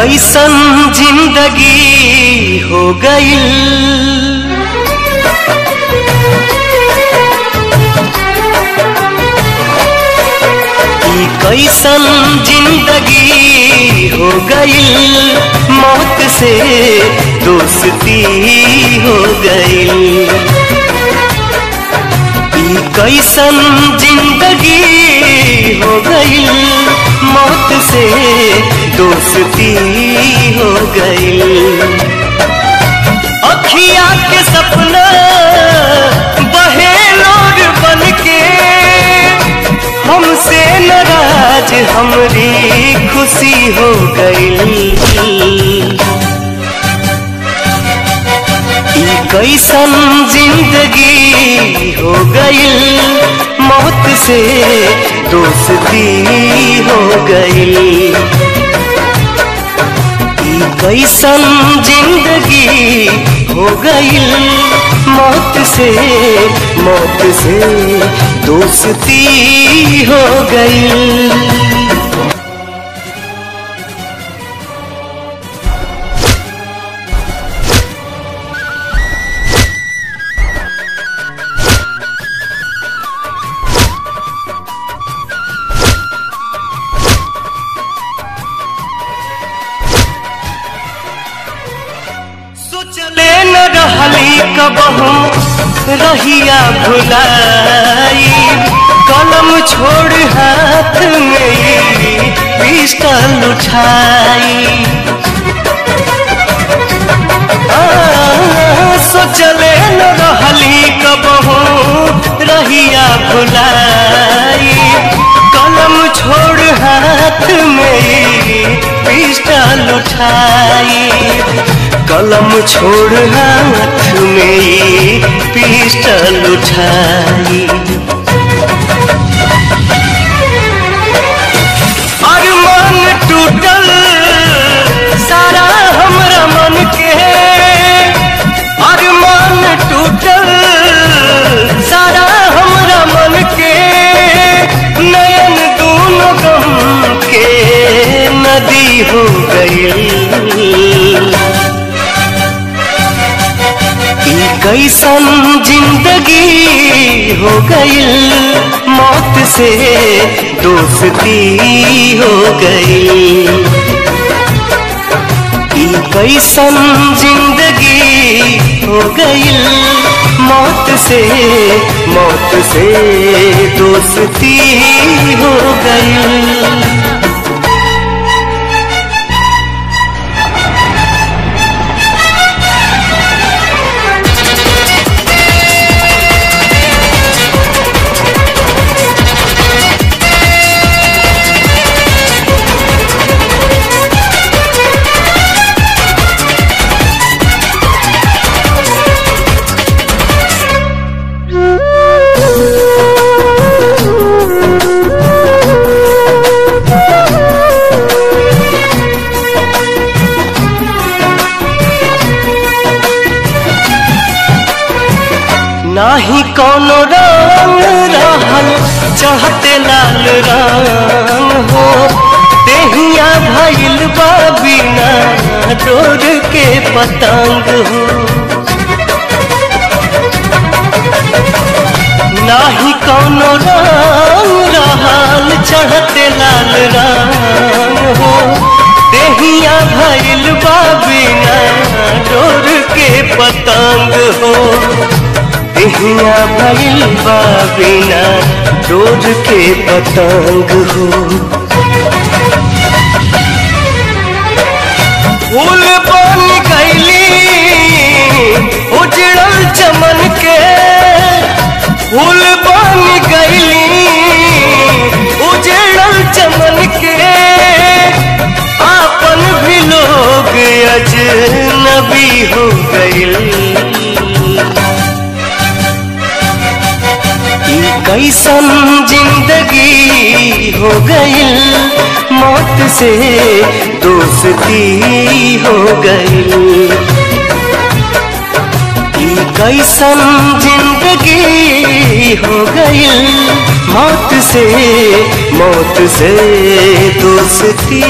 कैसन ज़िंदगी हो गई। कैसन ज़िंदगी हो गई। मौत से दोस्ती हो गई। कैसन ज़िंदगी हो गई। मौत से दोस्ती हो गई। अखिया के सपना बहे लोग बन के हमसे नाराज़ हमारी खुशी हो गई। कैसन ज़िंदगी हो गई, मौत से दोस्ती हो गई। कैसन ज़िंदगी हो गई मौत से मौत से दोस्ती हो गई। रहिया भुलाई। कलम छोड़ हाथ में पिस्टल उठाई। सोचले न रहली कबहू, रहिया भुलाई। कलम छोड़ हाथ में पिस्टल उठाई। कलम छोड़ हाथ में अरमान टूटल सारा हमरा के। अरमान टूटल सारा हमरा मन के। नयन हो गई। कैसन ज़िंदगी हो गई मौत से दोस्ती हो गई। कैसन ज़िंदगी हो गई मौत से मौत से दोस्ती हो गई। नाही कोनो रंग रहल, चाहते लाल रंग हो। देहिया भइल बिना डोर के पतंग हो। नाही कोनो रंग रहल चढ़ते लाल रंग हो। देहिया भइल बिना डोर के पतंग हो। देहिया भइल बा बिना के पतंग हो। फूल बन गईली, उजड़ल चमन के। फूल बन गईली, उजड़ल चमन के। आपन भी लोग अजनबी हो गई कैसन ज़िंदगी हो गई, मौत से दोस्ती हो गई। कैसन ज़िंदगी हो गई, मौत से मौत से दोस्ती